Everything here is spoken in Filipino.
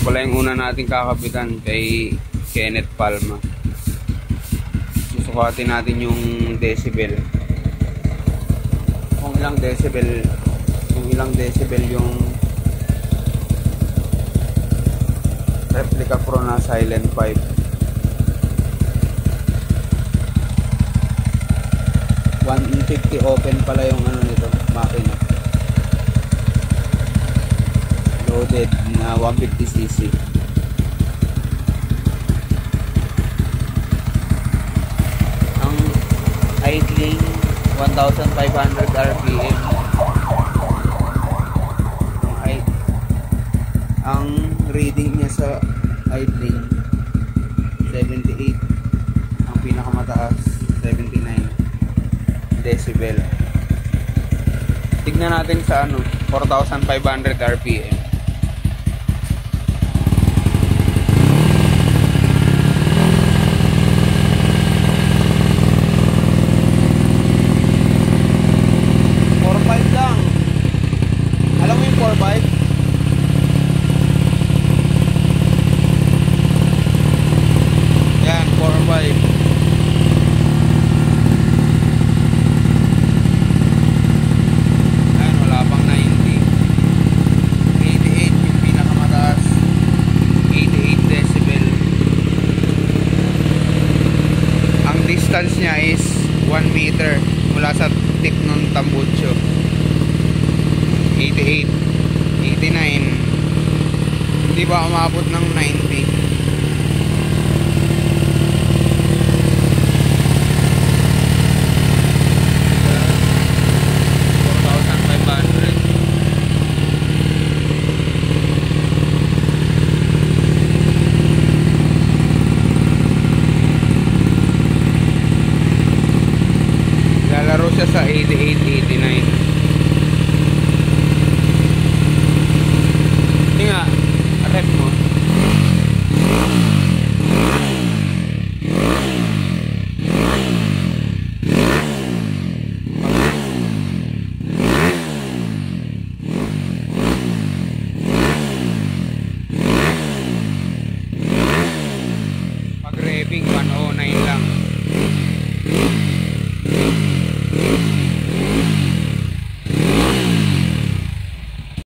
pala yung una nating kakabitan kay Kenneth Palma. Susukatin natin yung decibel. Kung ilang decibel, kung ilang decibel yung replica pro na silent 5. 150 open pala yung ano nito, makina. Loaded na 150cc. Ang idling 1,500 RPM. I- ang reading niya sa idling 78. Ang pinakamataas 79 decibel. Tignan natin sa ano, 4,500 RPM. Four five lang. Alam mo yung 4.5? Yan, 4.5. Ayan, wala pang 90. 88 yung pinakamataas. 88 decibel. Ang distance niya is 1 meter mula sa tip ng tambucho. 88. 89. Hindi pa umabot ng 90. Siya sa 88,